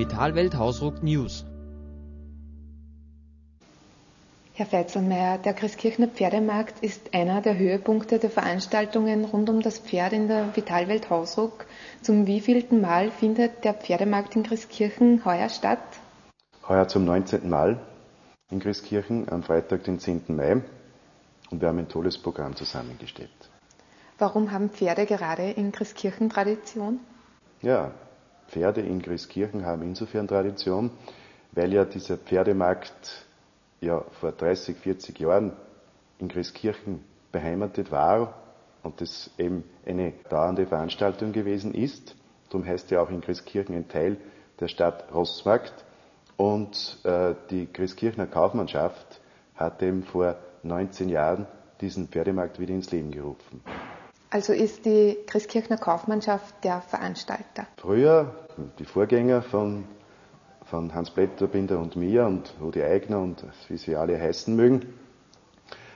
Vitalwelt Hausruck News. Herr Veitzelmeier, der Christkirchner Pferdemarkt ist einer der Höhepunkte der Veranstaltungen rund um das Pferd in der Vitalwelt Hausruck. Zum wievielten Mal findet der Pferdemarkt in Christkirchen heuer statt? Heuer zum 19. Mal in Christkirchen am Freitag, den 10. Mai. Und wir haben ein tolles Programm zusammengestellt. Warum haben Pferde gerade in Christkirchen Tradition? Ja, Pferde in Christkirchen haben insofern Tradition, weil ja dieser Pferdemarkt ja vor 30, 40 Jahren in Christkirchen beheimatet war und das eben eine dauernde Veranstaltung gewesen ist. Darum heißt ja auch in Christkirchen ein Teil der Stadt Rossmarkt. Und äh, die Christkirchner Kaufmannschaft hat eben vor 19 Jahren diesen Pferdemarkt wieder ins Leben gerufen. Also ist die Christkirchner Kaufmannschaft der Veranstalter? Früher, die Vorgänger von von Hans Blätterbinder und mir und Rudi Eigner und wie sie alle heißen mögen,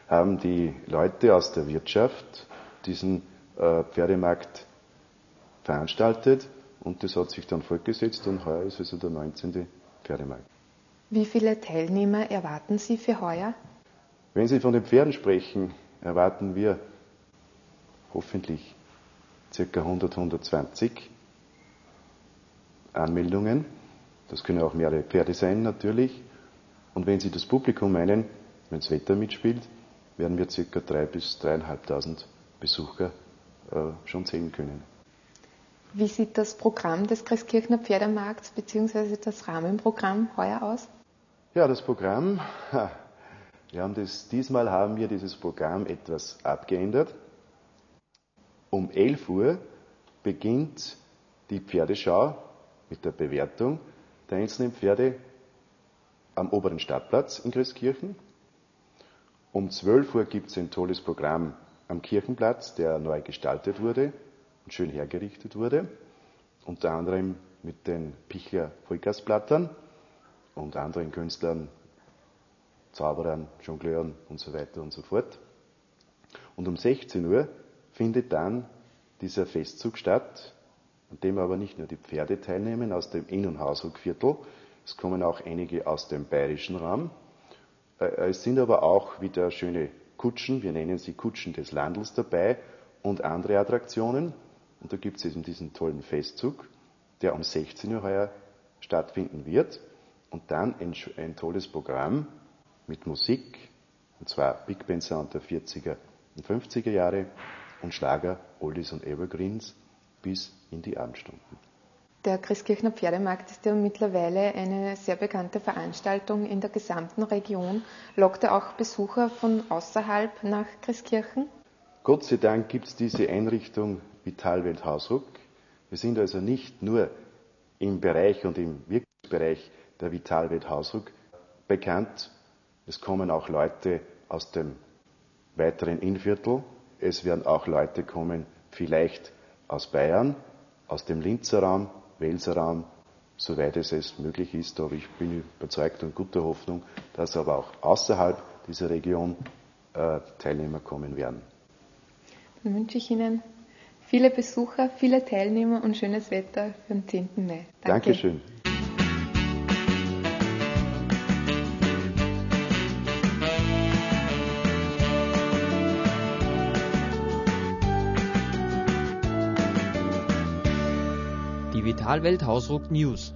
haben die Leute aus der Wirtschaft diesen äh, Pferdemarkt veranstaltet und das hat sich dann fortgesetzt und heuer ist also der 19. Pferdemarkt. Wie viele Teilnehmer erwarten Sie für heuer? Wenn Sie von den Pferden sprechen, erwarten wir hoffentlich ca. 100, 120 Anmeldungen. Das können auch mehrere Pferde sein natürlich. Und wenn Sie das Publikum meinen, wenn das Wetter mitspielt, werden wir ca. 3.000 bis 3.500 Besucher äh, schon sehen können. Wie sieht das Programm des Christkirchner Pferdemarkts bzw. das Rahmenprogramm heuer aus? Ja, das Programm, wir haben das, diesmal haben wir dieses Programm etwas abgeändert. Um 11 Uhr beginnt die Pferdeschau mit der Bewertung der einzelnen Pferde am oberen Stadtplatz in Christkirchen. Um 12 Uhr gibt es ein tolles Programm am Kirchenplatz, der neu gestaltet wurde und schön hergerichtet wurde. Unter anderem mit den Pichler Vollgasplattern und anderen Künstlern, Zauberern, Jongleuren und so weiter und so fort. Und um 16 Uhr findet dann dieser Festzug statt, an dem aber nicht nur die Pferde teilnehmen aus dem Inn- und Hausruckviertel, es kommen auch einige aus dem bayerischen Raum. Äh, es sind aber auch wieder schöne Kutschen, wir nennen sie Kutschen des Landels dabei und andere Attraktionen. Und da gibt es eben diesen tollen Festzug, der um 16 Uhr heuer stattfinden wird. Und dann ein, ein tolles Programm mit Musik, und zwar Big Band Sound der 40er und 50er Jahre und Schlager, Oldies und Evergreens bis in die Abendstunden. Der Christkirchner Pferdemarkt ist ja mittlerweile eine sehr bekannte Veranstaltung in der gesamten Region. Lockt er auch Besucher von außerhalb nach Christkirchen? Gott sei Dank gibt es diese Einrichtung Vitalwelt Hausruck. Wir sind also nicht nur im Bereich und im Wirkungsbereich der Vitalwelt Hausruck bekannt. Es kommen auch Leute aus dem weiteren Innviertel. Es werden auch Leute kommen, vielleicht aus Bayern, aus dem Linzer Raum, Welser Raum, soweit es, es möglich ist. Aber ich bin überzeugt und guter Hoffnung, dass aber auch außerhalb dieser Region äh, Teilnehmer kommen werden. Dann wünsche ich Ihnen viele Besucher, viele Teilnehmer und schönes Wetter für den 10. Mai. Danke. Dankeschön. Die Vitalwelt Hausruck News